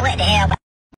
I went to hell.